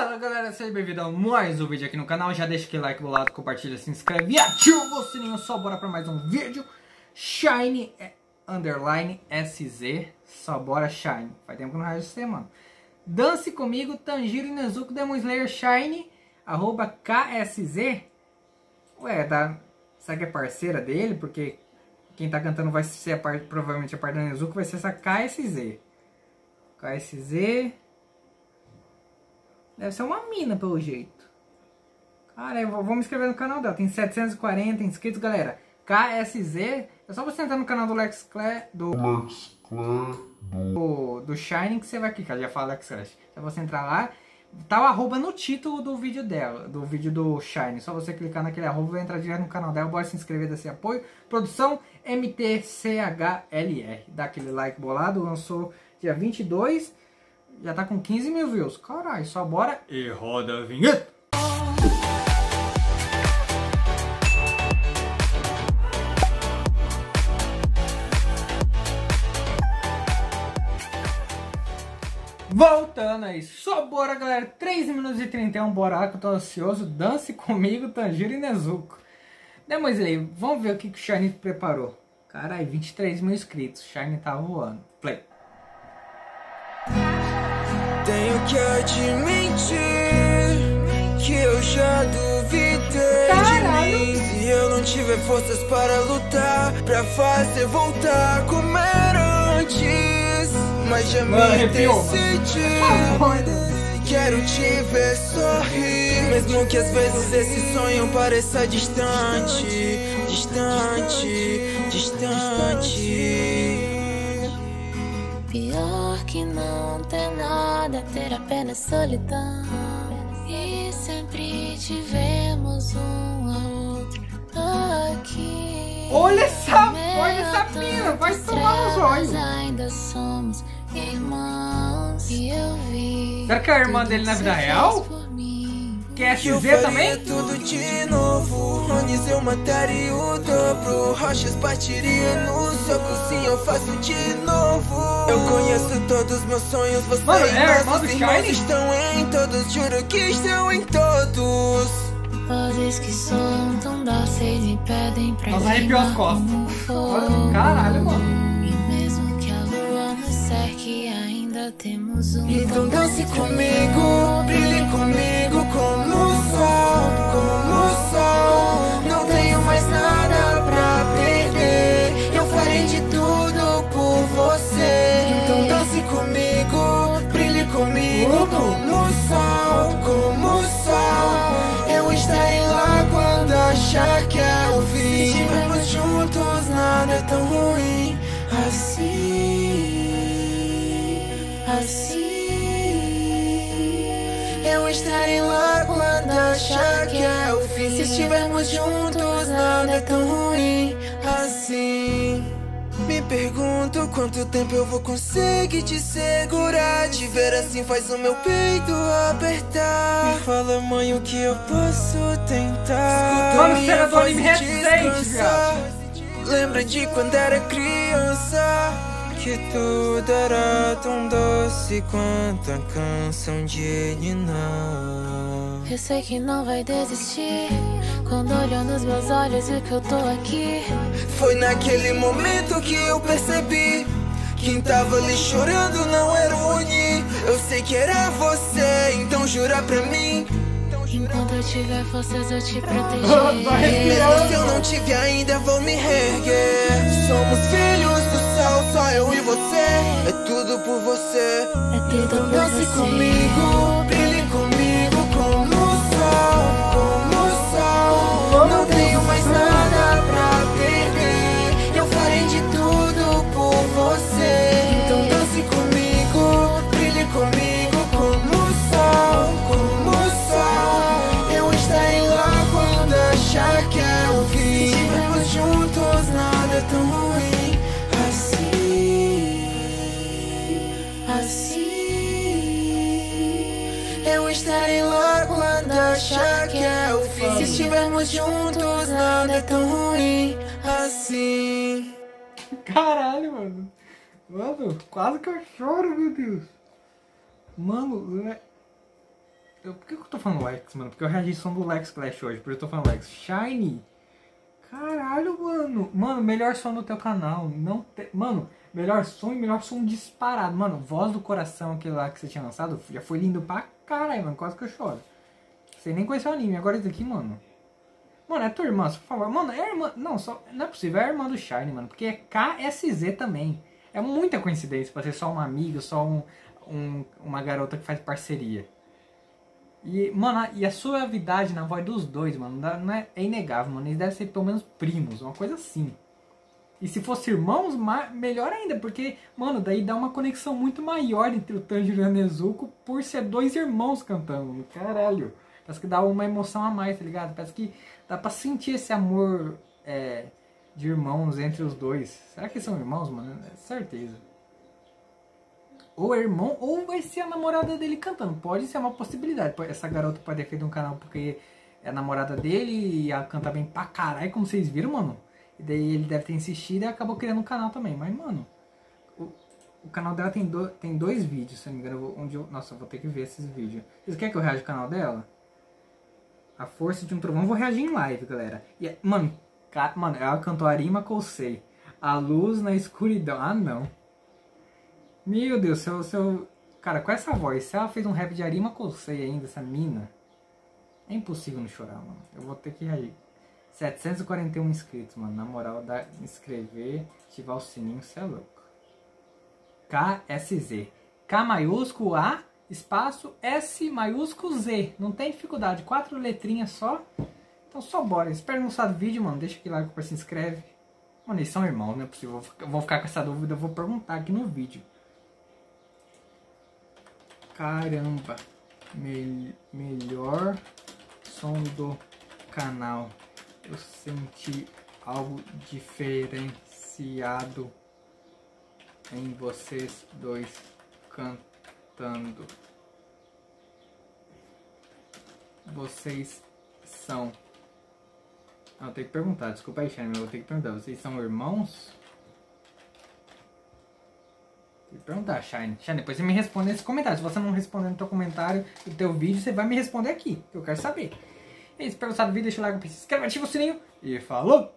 Fala galera, seja bem-vindo a mais um vídeo aqui no canal. Já deixa aquele like do lado, compartilha, se inscreve e ativa o sininho. Só bora pra mais um vídeo. Shine é, Underline SZ. Só bora Shine. Faz tempo que não reage você, mano. Dance comigo, Tanjiro Nezuko Demon Slayer Shine. Arroba KSZ. Ué, tá. Será que é parceira dele? Porque quem tá cantando vai ser a parte, provavelmente a parte da Nezuko vai ser essa KSZ. KSZ. Deve ser uma mina, pelo jeito. Cara, eu vou, vou me inscrever no canal dela. Tem 740 inscritos, galera. KSZ. É só você entrar no canal do Lex Clare. Do, Lex Clare do, do Shining que você vai clicar. Já fala Lex Clash. É você entrar lá. Tá o arroba no título do vídeo dela, do vídeo do Shine. Só você clicar naquele arroba vai entrar direto no canal dela. Bora se inscrever, desse apoio. Produção MTCHLR. Dá aquele like bolado. Lançou dia 22. Já tá com 15 mil views. Caralho, só bora e roda a vinheta. Voltando aí, só bora galera, 3 minutos e 31, bora que eu tô ansioso, dance comigo, Tanjiro e Nezuko. Depois aí, vamos ver o que, que o Shine preparou. Caralho, 23 mil inscritos, Shine tá voando. Play. Tenho que admitir que eu já duvidei Caralho. de mim. Se eu não tiver forças para lutar, pra fazer voltar como era antes. Mas já me Mano, arrepiou. decidi. Mano. Quero te ver sorrir. Mesmo que às vezes esse sonho pareça distante, distante, distante. Que não ter nada, ter apenas solidão. E sempre tivemos um ao outro aqui. Olha essa, olha essa pina, vai tomar trevas, olhos. Ainda somos irmãos. E eu vi. Será que é a irmã dele na vida real? Fez por mim. Que é Que eu SZ faria também? tudo de novo eu mataria o dobro Rochas partiria no soco Sim, eu faço de novo Eu conheço todos meus sonhos Você Mano, e é nossos irmãos Shine? estão em todos Juro que estão em todos Vozes que soam tão dóceis me pedem pra Nossa, arrepiou as costas. como Olha, fogo. caralho, mano. E mesmo que a lua nos cerque, ainda temos um Então dance comigo Brilhe comigo é o fim. Se estivermos juntos nada é tão ruim Assim. Me pergunto quanto tempo eu vou conseguir te segurar. Te ver assim faz o meu peito apertar. Me fala mãe o que eu posso tentar? Mano, Escuta cena do anime recente. Lembra de quando era criança Que tudo era tão doce quanto a canção de Niná Eu sei que não vai desistir. Quando olho nos meus olhos e que eu tô aqui. Foi naquele momento que eu percebi Quem tava ali chorando não era o Oni Eu sei que era você, então jura pra mim Enquanto eu tiver forças, eu te Vai protegerei. Mesmo se eu não tive ainda, vou me reerguer. Somos filhos do céu, só eu e você. É tudo por você. É tudo por você. comigo, Eu estarei lá quando achar que é o fim Se estivermos juntos, nada é tão ruim assim Caralho, mano. Mano, quase que eu choro, meu Deus. Mano, é- Eu, por que eu tô falando Lex, mano? Porque eu reagi som do Lex Clash hoje, por isso eu tô falando Lex. Shiny! Caralho, mano. Mano, melhor som do teu canal. Não te... Mano, melhor som e melhor som disparado. Mano, voz do coração, aquele lá que você tinha lançado, já foi lindo pra caralho, mano. Quase que eu choro. Você nem conheceu o anime, agora isso aqui, mano. Mano, é tua irmã, por favor. Mano, é irmã. Não, só. Não é possível, é a irmã do Shine, mano. Porque é KSZ também. É muita coincidência pra ser só uma amiga, só um, um, uma garota que faz parceria. E, mano, e a suavidade na voz dos dois, mano, não é, é inegável, mano. Eles devem ser pelo menos primos, uma coisa assim. E se fosse irmãos, melhor ainda, porque, mano, daí dá uma conexão muito maior entre o Tanjiro e o Nezuko por ser dois irmãos cantando. Caralho. Parece que dá uma emoção a mais, tá ligado? Parece que dá pra sentir esse amor é, de irmãos entre os dois. Será que são irmãos, mano? É certeza. Ou é irmão, ou vai ser a namorada dele cantando. Pode ser uma possibilidade. Essa garota pode ter feito um canal porque é a namorada dele e ela canta bem pra caralho, como vocês viram, mano. E daí ele deve ter insistido e acabou criando um canal também. Mas, mano, o, o canal dela tem, do, tem dois vídeos, se não me engano, onde eu. Nossa, eu vou ter que ver esses vídeos. Vocês querem que eu reaja o canal dela? A força de um trovão. Vou reagir em live, galera. E, mano, ca, mano, ela cantou Arima Kousei. A luz na escuridão. Ah, não. Meu Deus, seu, seu. Cara, com essa voz, se ela fez um rap de Arima Kousei ainda, essa mina. É impossível não chorar, mano. Eu vou ter que reagir. 741 inscritos, mano. Na moral, dá inscrever, ativar o sininho, você é louco. KSZ. K maiúsculo A espaço S maiúsculo Z. Não tem dificuldade, quatro letrinhas só. Então só bora. Espero não gostar do vídeo, mano. Deixa aquele like para se inscreve. Mano, eles são irmãos, não é possível. Eu vou ficar com essa dúvida, eu vou perguntar aqui no vídeo. Caramba. Me melhor som do canal. Eu senti algo diferenciado em vocês dois cantando. Vocês são. Eu tenho que perguntar, desculpa aí, Shane, mas eu ter que perguntar. Vocês são irmãos? Tem que perguntar, Shine. Shine, depois você me responde nesse comentário. Se você não responder no teu comentário do teu vídeo, você vai me responder aqui, eu quero saber. É isso, espero gostar do vídeo, deixa o like, se inscreve, ativa o sininho e falou!